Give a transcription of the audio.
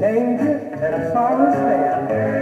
Danger and sorrow stand.